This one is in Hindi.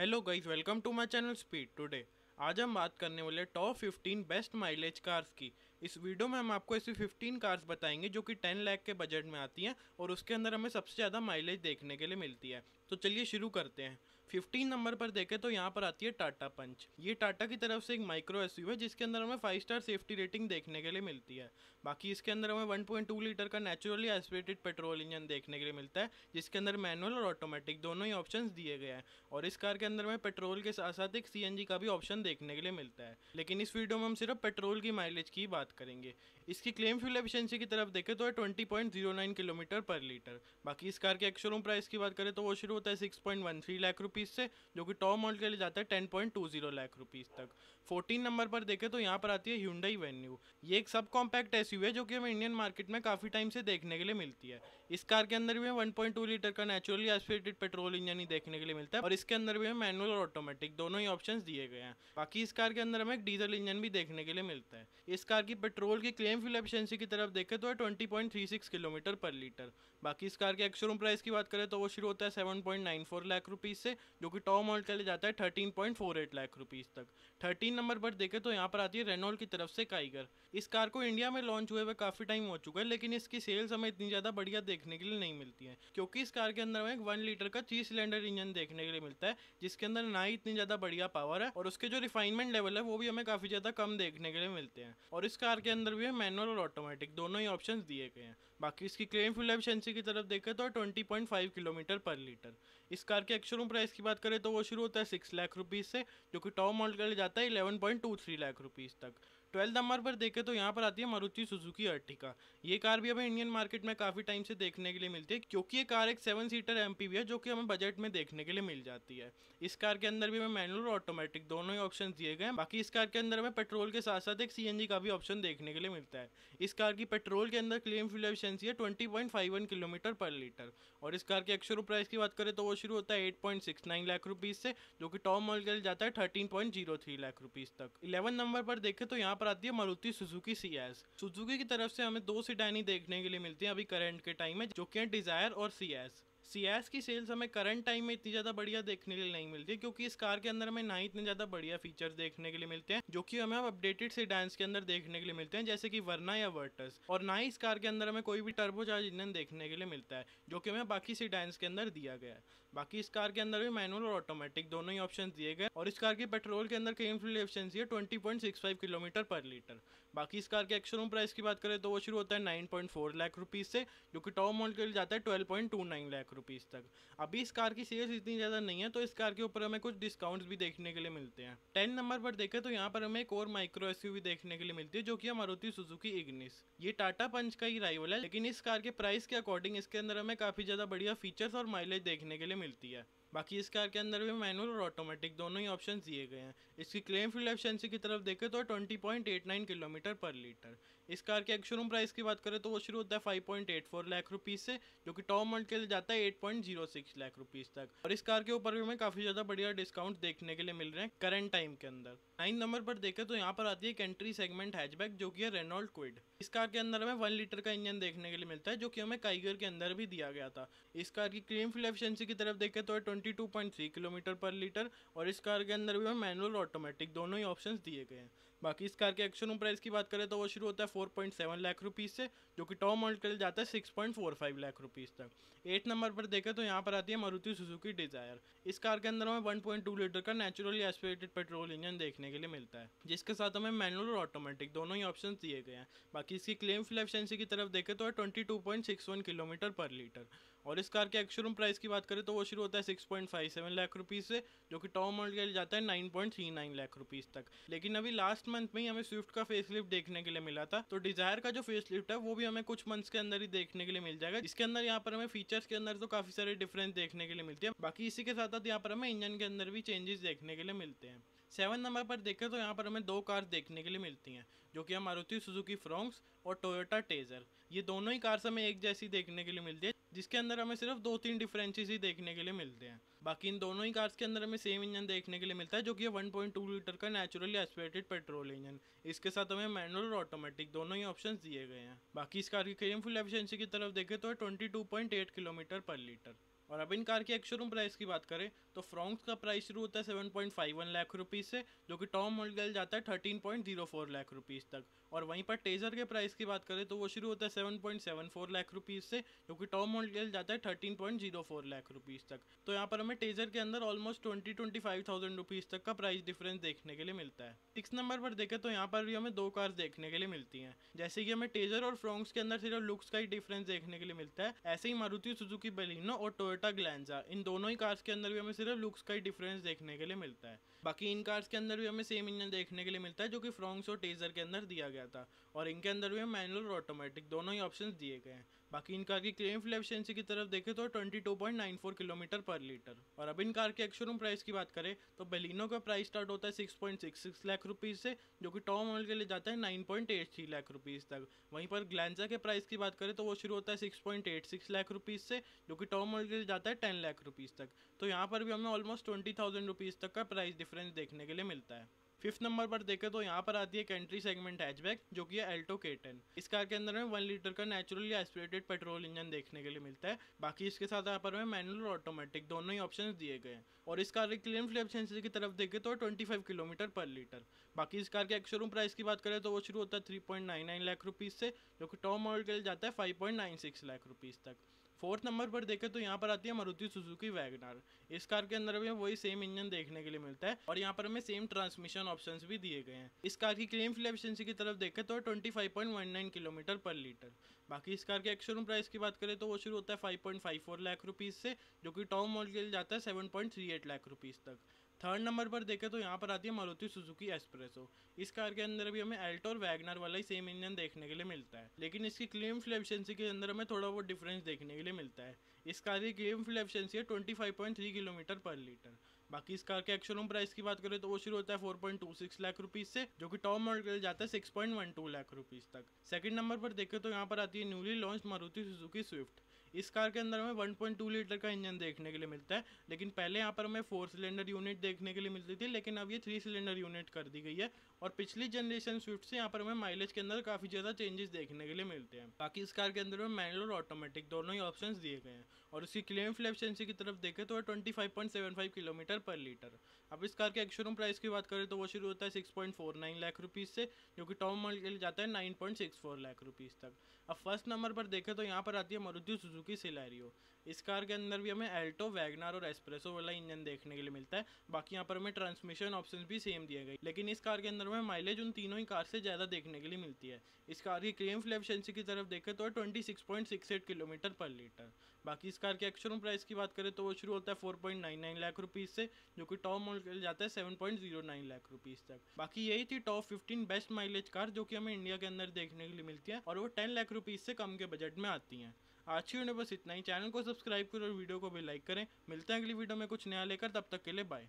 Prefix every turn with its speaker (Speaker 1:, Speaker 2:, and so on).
Speaker 1: Hello guys welcome to my channel speed today आज हम बात करने वाले टॉप 15 बेस्ट माइलेज कार्स की। इस वीडियो में हम आपको ऐसी 15 कार्स बताएँगे जो कि 10 लाख के बजट में आती हैं और उसके अंदर हमें सबसे ज़्यादा माइलेज देखने के लिए मिलती है। तो चलिए शुरू करते हैं। 15 नंबर पर देखें तो यहाँ पर आती है टाटा पंच ये टाटा की तरफ़ से एक माइक्रो एस है, जिसके अंदर हमें फाइव स्टार सेफ्टी रेटिंग देखने के लिए मिलती है। बाकी इसके अंदर हमें 1.2 लीटर का नेचुरली एस्पिरेटेड पेट्रोल इंजन देखने के लिए मिलता है, जिसके अंदर मैनुअल और ऑटोमेटिक दोनों ही ऑप्शन दिए गए हैं। और इस कार के अंदर हमें पेट्रोल के साथ साथ एक सीएनजी का भी ऑप्शन देखने के लिए मिलता है। लेकिन इस वीडियो में हम सिर्फ़ पेट्रोल की माइलेज की बात करेंगे। इसकी क्लेम फ्यूल एफिशिएंसी की तरफ़ देखें तो ट्वेंटी किलोमीटर पर लीटर बाकी इस कार के एक्शोरूम प्राइस की बात करें तो वो शुरू होता है six point one three lakh rupees से, जो कि टॉप मॉडल के लिए जाता है ten point two zero lakh rupees तक। फोर्टीन नंबर पर देखें तो यहाँ पर आती है ह्यूंडई वेन्यू ये एक सब कॉम्पैक्ट एसयूवी है, जो कि हमें इंडियन मार्केट में काफ़ी टाइम से देखने के लिए मिलती है। इस कार के अंदर भी हमें वन लीटर का नेचुरली एस्पिरेटेड पेट्रोल इंजन ही देखने के लिए मिलता है, और इसके अंदर भी हमें मैनुअल और ऑटोमेटिक दोनों ही ऑप्शन दिए गए हैं। बाकी इस कार के अंदर हमें एक डीजल इंजन भी देखने के लिए मिलता है। इस कार की पेट्रोल की क्लेम फ्यूल एफिशिएंसी की तरफ़ देखें तो twenty point three six kilometre per litre बाकी इस कार के एक्शोरूम प्राइस की बात करें तो वो शुरू होता है seven point nine four lakh rupees से, जो कि टॉप मॉडल के लिए जाता है thirteen point four eight lakh rupees तक। थर्टीन नंबर पर देखें तो यहाँ पर आती है रेनोल्ड की तरफ़ से काइगर। इस कार को इंडिया में लॉन्च हुए हुए काफ़ी टाइम हो चुका है, लेकिन इसकी सेल्स हमें इतनी ज़्यादा बढ़िया देखने के लिए नहीं मिलती है, क्योंकि इस कार के अंदर हमें वन लीटर का थ्री सिलेंडर इंजन देखने के लिए मिलता है, जिसके अंदर ना ही इतनी ज़्यादा बढ़िया पावर है, और उसके जो रिफाइनमेंट लेवल है वो भी हमें काफ़ी ज़्यादा कम देखने के लिए मिलते हैं। और इस कार के अंदर भी मैनुअल और ऑटोमेटिक, दोनों ही ऑप्शन दिए गए हैं। बाकी इसकी क्लेम फ्यूल एफिशिएंसी की तरफ़ देखें तो twenty point five kilometre per litre. इस कार के एक्शोरूम प्राइस की बात करें तो वो शुरू होता है सिक्स लाख रुपीज़ से, जो कि टॉप मॉडल के लिए जाता है eleven point two three lakh rupees तक। ट्वेल्थ नंबर पर देखें तो यहाँ पर आती है मारुति सुजुकी अर्टिका। ये कार भी हमें इंडियन मार्केट में काफ़ी टाइम से देखने के लिए मिलती है, क्योंकि ये कार एक सेवन सीटर एम है, जो कि हमें बजट में देखने के लिए मिल जाती है। इस कार के अंदर भी हमें मैनुअल और ऑटोमेटिक दोनों ही ऑप्शन दिए गए हैं। बाकी इस कार के अंदर हमें पेट्रोल के साथ साथ एक सीएनजी का भी ऑप्शन देखने के लिए मिलता है। इस कार की पेट्रोल के अंदर क्लेम फ्यूल एफिशिएंसी है ट्वेंटी किलोमीटर पर लीटर। और इस कार के एक्शोरूम प्राइस की बात करें तो वो शुरू होता है एट लाख रुपीज़ से, जो कि टॉप मॉडल के लिए जाता है थर्टीन लाख रुपीज़ तक। इलेवन नंबर पर देखें तो यहाँ पर आती है, Maruti Suzuki C S Suzuki की तरफ़ से हमें दो सीटानी देखने के लिए मिलती है अभी करंट के टाइम में, जो कि डिज़ायर और सी एस सी एस की सेल्स हमें करंट टाइम में इतनी ज़्यादा बढ़िया देखने के लिए नहीं मिलती, क्योंकि इस कार के अंदर हमें ना ही इतने ज़्यादा बढ़िया फीचर्स देखने के लिए मिलते हैं, जो कि हमें अब अपडेटेड से डांस के अंदर देखने के लिए मिलते हैं, जैसे कि वर्ना या वर्टस और ना ही इस कार के अंदर हमें कोई भी टर्बोचार्ज इंजन देखने के लिए मिलता है, जो कि हमें बाकी सी डांस के अंदर दिया गया है। बाकी इस कार के अंदर भी मैनुअल और ऑटोमेटिक दोनों ही ऑप्शन दिए गए और इस कार की पेट्रोल के अंदर क्लेम फ्यूल एफिशिएंसी है ट्वेंटी किलोमीटर पर लीटर बाकी इस कार के एक्शोरूम प्राइस की बात करें तो वो शुरू होता है nine point four lakh rupees से, जो कि टॉप मॉडल के लिए जाता है twelve point two nine lakh rupees तक। अभी इस कार की सेल्स इतनी ज़्यादा नहीं है तो इस कार के ऊपर हमें कुछ डिस्काउंट्स भी देखने के लिए मिलते हैं। टेन नंबर पर देखें तो यहाँ पर हमें एक और माइक्रो एस देखने के लिए मिलती है, जो कि मारुति सुजुकी इग्निस ये टाटा पंच का ही राइवल है, लेकिन इस कार के प्राइस के अकॉर्डिंग इसके अंदर हमें काफ़ी ज़्यादा बढ़िया फीचर्स और माइलेज देखने के लिए मिलती है। बाकी इस कार के अंदर भी मैनुअल और ऑटोमेटिक दोनों ही ऑप्शन दिए गए हैं। इसकी क्लेम फ्यूल एफिशिएंसी की तरफ़ देखें तो 20.89 किलोमीटर पर लीटर इस कार के एक्शोरूम प्राइस की बात करें तो वो शुरू होता है 5.84 लाख रुपीज़ से, जो कि टॉप मॉडल के लिए जाता है 8.06 लाख रुपीज़ तक। और इस कार के ऊपर भी हमें काफ़ी ज़्यादा बढ़िया डिस्काउंट देखने के लिए मिल रहे हैं करंट टाइम के अंदर। नाइन नंबर पर देखें तो यहाँ पर आती है एंट्री सेगमेंट हैचबैक जो कि है रेनॉल्ड क्विड इस कार के अंदर हमें वन लीटर का इंजन देखने के लिए मिलता है, जो कि हमें काइगर के अंदर भी दिया गया था। इस कार की क्रीम फ्यूल एफिशिएंसी की तरफ़ देखें तो twenty two point three kilometre per litre और इस कार के अंदर भी हमें मैनुअल ऑटोमेटिक दोनों ही ऑप्शन दिए गए हैं। बाकी इस कार के एक्शन प्राइस की बात करें तो वो शुरू होता है four point seven lakh rupees से, जो कि टॉप मॉडल के लिए जाता है six point four five lakh rupees तक। एट नंबर पर देखें तो यहाँ पर आती है मारुति सुजुकी डिज़ायर इस कार के अंदर हमें वन पॉइंट टू लीटर का नेचुरली एस्पिरेटेड पेट्रोल इंजन देखने के लिए मिलता है, जिसके साथ हमें मैनुअल और ऑटोमेटिक दोनों ही ऑप्शन दिए गए हैं। बाकी इसकी क्लेम फ्यूल की तरफ़ देखें तो twenty two point six one kilometre per litre और इस कार के एक्शोरूम प्राइस की बात करें तो वो शुरू होता है six point five seven lakh rupees से, जो कि टॉप मॉडल के लिए जाता है nine point three nine lakh rupees तक। लेकिन अभी लास्ट मंथ में ही हमें स्विफ्ट का फेस लिफ्ट देखने के लिए मिला था। तो डिज़ायर का जो फेस लिफ्ट है, वो भी हमें कुछ मंथ्स के अंदर ही देखने के लिए मिल जाएगा। इसके अंदर यहाँ पर हमें फीचर्स के अंदर तो काफ़ी सारे डिफरेंस देखने के लिए मिलती है। बाकी इसी के साथ साथ यहाँ पर हमें इंजन के अंदर भी चेंजेस देखने के लिए मिलते हैं। सेवन नंबर पर देखें तो यहाँ पर हमें दो कार्स देखने के लिए मिलती हैं, जो कि मारुति सुजुकी फ्रोंक्स और टोयोटा टेजर ये दोनों ही कार्स हमें एक जैसी देखने के लिए मिलती है। जिसके अंदर हमें सिर्फ़ दो तीन डिफरेंसेस ही देखने के लिए मिलते हैं। बाकी इन दोनों ही कार्स के अंदर हमें सेम इंजन देखने के लिए मिलता है, जो कि पॉइंट टू लीटर का नेचुरली एस्पिरेटेड पेट्रोल इंजन इसके साथ हमें मैनुअल और ऑटोमेटिक दोनों ही ऑप्शन दिए गए हैं। बाकी इस कार की क्लेम फुल एफिशिएंसी की तरफ़ देखें तो ट्वेंटी किलोमीटर पर लीटर और अब इन कार की एक्शोरूम प्राइस की बात करें तो फ्रॉन्क्स का प्राइस शुरू होता है seven point five one lakh rupees से, जो कि टॉप मॉडल जाता है thirteen point zero four lakh rupees तक। और वहीं पर टेजर के प्राइस की बात करें तो वो शुरू होता है seven point seven four lakh rupees से, जो कि टॉप मॉडल जाता है thirteen point zero four lakh rupees तक। तो यहाँ पर हमें टेजर के अंदर almost twenty twenty five thousand rupees तक का प्राइस डिफरेंस देखने के लिए मिलता है। सिक्स नंबर पर देखें तो यहाँ पर भी हमें दो कार्स देखने के लिए मिलती हैं। जैसे कि हमें टेजर और फ्रॉन्क्स के अंदर सिर्फ़ लुक्स का ही डिफरेंस देखने के लिए मिलता है। ऐसे ही मारुति सुजुकी बेलिनो और टोयोटा ग्लैंजा इन दोनों ही कार्स के अंदर भी हमें सिर्फ़ लुक्स का ही डिफरेंस देखने के लिए मिलता है। बाकी इन कार्स के अंदर भी हमें सेम इंजन देखने के लिए मिलता है, जो कि फ्रॉन्ग्स और टेजर के अंदर दिया गया था। और इनके अंदर भी मैनुअल और ऑटोमेटिक दोनों ही ऑप्शन दिए गए हैं। बाकी इन कार की क्लेम फ्यूल एफिशिएंसी की तरफ़ देखें तो 22.94 किलोमीटर पर लीटर। और अब इन कार के एक्शोरूम प्राइस की बात करें तो बेलिनो का प्राइस स्टार्ट होता है 6.66 लाख रुपीज़ से, जो कि टॉप मॉडल के लिए जाता है 9.83 लाख रुपीज़ तक। वहीं पर ग्लैंजा के प्राइस की बात करें तो वो शुरू होता है 6.86 लाख रुपीज़ से, जो कि टॉप मॉडल के लिए जाता है टेन लाख रुपीज़ तक। तो यहाँ पर भी हमें ऑलमोस्ट ट्वेंटी थाउज़ेंड रुपीज़ तक का प्राइस डिफरेंस देखने के लिए मिलता है। फिफ्थ नंबर पर देखें तो यहाँ पर आती है कंट्री सेगमेंट हैचबैक जो कि है एल्टो के टेन इस कार के अंदर में वन लीटर का नेचुरली एस्पिरेटेड पेट्रोल इंजन देखने के लिए मिलता है। बाकी इसके साथ यहाँ पर हमें मैनुअल और ऑटोमेटिक दोनों ही ऑप्शन दिए गए हैं। और इस कार की क्लीन फ्लेम एफिशिएंसी की तरफ़ देखें तो 25 किलोमीटर पर लीटर बाकी इस कार के एक्शोरूम प्राइस की बात करें तो वो शुरू होता है three point nine nine lakh rupees से, जो कि टॉप मॉडल के लिए जाता है five point nine six lakh rupees तक। फोर्थ नंबर पर देखें तो यहाँ पर आती है मारुति सुजुकी वैगनार। इस कार के अंदर भी वही सेम इंजन देखने के लिए मिलता है और यहाँ पर हमें सेम ट्रांसमिशन ऑप्शन भी दिए गए हैं। इस कार की क्लेम एफिशिएंसी की तरफ़ देखें तो 25.19 किलोमीटर पर लीटर। बाकी इस कार के एक्शोरूम प्राइस की बात करें तो वो शुरू होता है 5.54 लाख रुपीज़ से, जो कि टॉप मॉडल के लिए जाता है 7.38 लाख रुपीज़ तक। थर्ड नंबर पर देखें तो यहाँ पर आती है मारुति सुजुकी एस्प्रेसो इस कार के अंदर भी हमें एल्टो और वैगनर वाला ही सेम इंजन देखने के लिए मिलता है। लेकिन इसकी क्लेम फ्यूल एफिशिएंसी के अंदर हमें थोड़ा बहुत डिफरेंस देखने के लिए मिलता है। इस कार की क्लेम फ्यूल एफिशिएंसी है ट्वेंटी किलोमीटर पर लीटर। बाकी इस कार के एक्शोरूम प्राइस की बात करें तो वो शुरू होता है 4.26 लाख रुपीज़ से, जो कि टॉप मॉडल के लिए जाता है 6.12 लाख रुपीज़ तक। सेकंड नंबर पर देखें तो यहाँ पर आती है newly launch Maruti Suzuki Swift इस कार के अंदर हमें 1.2 लीटर का इंजन देखने के लिए मिलता है, लेकिन पहले यहाँ पर हमें फोर सिलेंडर यूनिट देखने के लिए मिलती थी, लेकिन अब ये थ्री सिलेंडर यूनिट कर दी गई है और पिछली जनरेशन स्विफ्ट से यहाँ पर हमें माइलेज के अंदर काफ़ी ज़्यादा चेंजेस देखने के लिए मिलते हैं। बाकी इस कार के अंदर में मैनुअल और ऑटोमेटिक दोनों ही ऑप्शन दिए गए हैं और उसकी क्लेम फ्यूल की तरफ़ देखें तो ट्वेंटी किलोमीटर पर लीटर अब इस कार के एक्शोरूम प्राइस की बात करें तो वो शुरू होता है सिक्स लाख रुपीज़ से, जो कि टॉप मॉडल के लिए जाता है नाइन लाख रुपीज़ तक। अब फ़र्स्ट नंबर पर देखें तो यहाँ पर आती है मारुति सुजुकी सिलेरियो इस कार के अंदर भी हमें एल्टो वैगनार और एस्प्रेसो वाला इंजन देखने के लिए मिलता है। बाकी यहाँ पर हमें ट्रांसमिशन ऑप्शन भी सेम दिए गए। लेकिन इस कार के अंदर हमें माइलेज उन तीनों ही कार से ज़्यादा देखने के लिए मिलती है। इस कार की क्लेम फ्यूल एफिशिएंसी की तरफ़ देखें तो ट्वेंटी किलोमीटर पर लीटर। बाकी इस कार के एक्शोरूम प्राइस की बात करें तो वो शुरू होता है फोर लाख रुपीज़ से, जो कि टॉप मॉडल जाता है सेवन लाख रुपीज़ तक। बाकी यही थी top fifteen best mileage car जो कि हमें इंडिया के अंदर देखने के लिए मिलती है और वो टेन लाख रुपीज़ से कम के बजट में आती हैं। आज की वीडियो बस इतना ही। चैनल को सब्सक्राइब करें और वीडियो को भी लाइक करें। मिलते हैं अगली वीडियो में कुछ नया लेकर, तब तक के लिए बाय